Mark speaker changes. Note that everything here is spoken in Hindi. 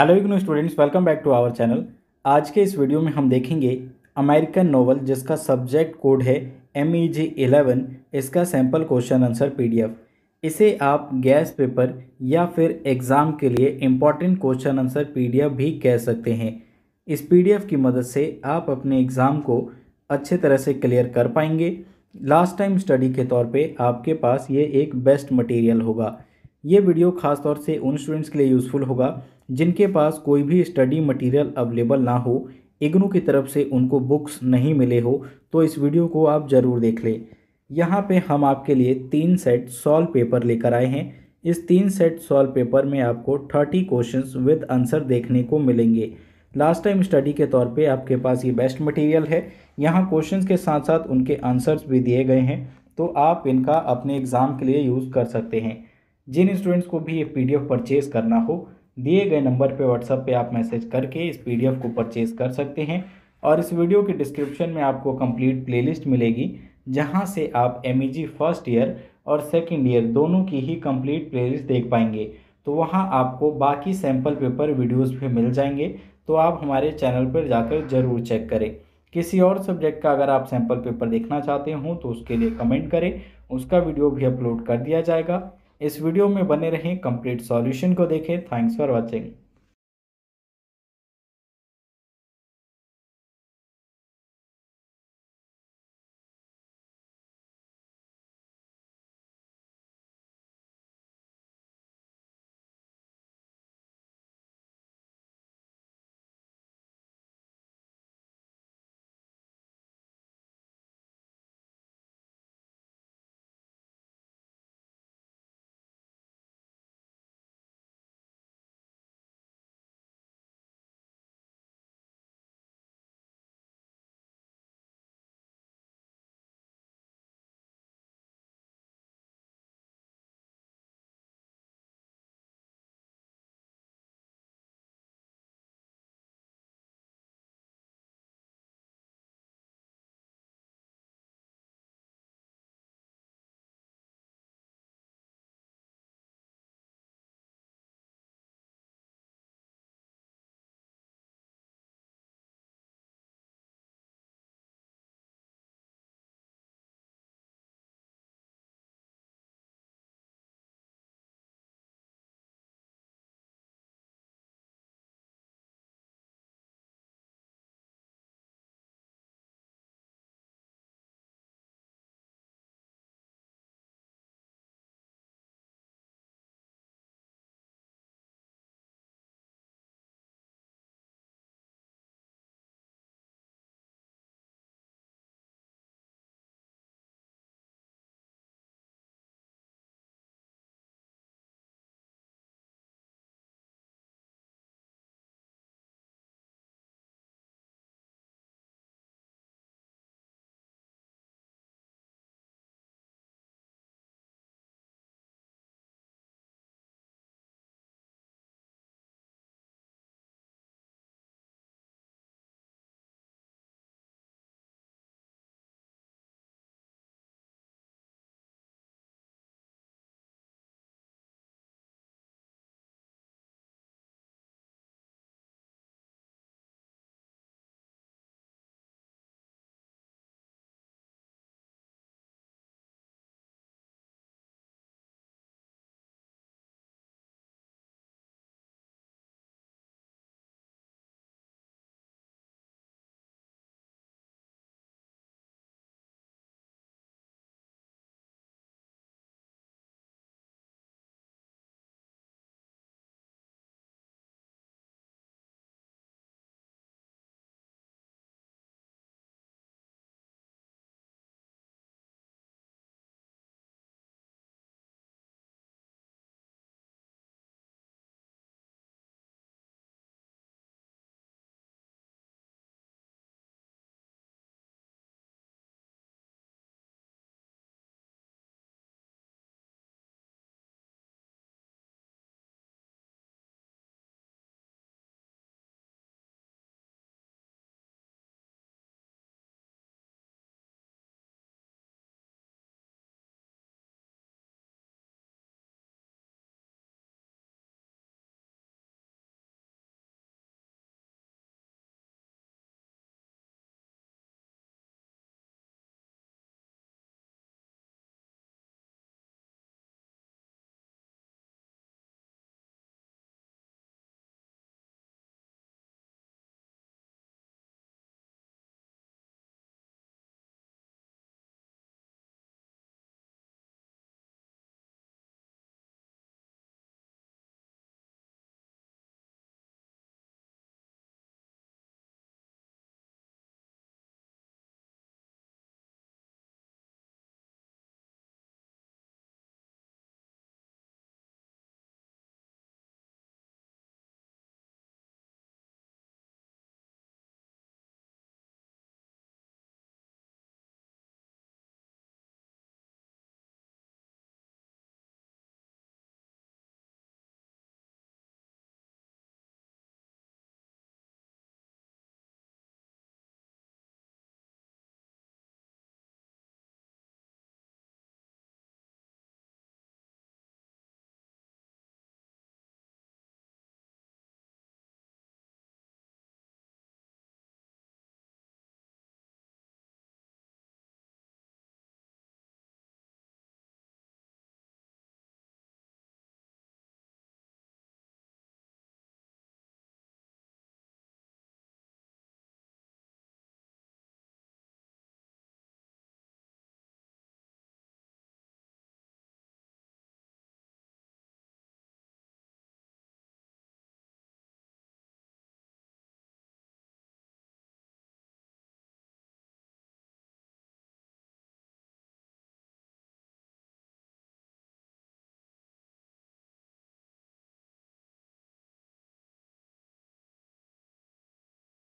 Speaker 1: Hello IGNOU students welcome back to our channel आज के इस वीडियो में हम देखेंगे अमेरिकन नोवेल जिसका सब्जेक्ट कोड है एम ई जी एलेवन इसका सैंपल क्वेश्चन आंसर पीडीएफ इसे आप गैस पेपर या फिर एग्ज़ाम के लिए इंपॉर्टेंट क्वेश्चन आंसर पीडीएफ भी कह सकते हैं। इस पीडीएफ की मदद से आप अपने एग्ज़ाम को अच्छे तरह से क्लियर कर पाएँगे। लास्ट टाइम स्टडी के तौर पे आपके पास ये एक बेस्ट मटेरियल होगा। ये वीडियो खास तौर से उन स्टूडेंट्स के लिए यूज़फुल होगा, जिनके पास कोई भी स्टडी मटेरियल अवेलेबल ना हो, इग्नू की तरफ़ से उनको बुक्स नहीं मिले हो तो इस वीडियो को आप ज़रूर देख लें। यहाँ पे हम आपके लिए तीन सेट सॉल्व पेपर लेकर आए हैं। इस तीन सेट सॉल्व पेपर में आपको थर्टी क्वेश्चंस विद आंसर देखने को मिलेंगे। लास्ट टाइम स्टडी के तौर पे आपके पास ये बेस्ट मटेरियल है। यहाँ क्वेश्चंस के साथ साथ उनके आंसर्स भी दिए गए हैं तो आप इनका अपने एग्ज़ाम के लिए यूज़ कर सकते हैं। जिन स्टूडेंट्स को भी ये पीडीएफ परचेज करना हो, दिए गए नंबर पे व्हाट्सएप पे आप मैसेज करके इस पीडीएफ को परचेज कर सकते हैं। और इस वीडियो के डिस्क्रिप्शन में आपको कंप्लीट प्लेलिस्ट मिलेगी, जहाँ से आप एम फ़र्स्ट ईयर और सेकेंड ईयर दोनों की ही कंप्लीट प्लेलिस्ट देख पाएँगे। तो वहाँ आपको बाकी सैंपल पेपर वीडियोस भी मिल जाएँगे। तो आप हमारे चैनल पर जाकर ज़रूर चेक करें। किसी और सब्जेक्ट का अगर आप सैंपल पेपर देखना चाहते हो तो उसके लिए कमेंट करें। उसका वीडियो भी अपलोड कर दिया जाएगा। इस वीडियो में बने रहें कंप्लीट सॉल्यूशन को देखें। Thanks for watching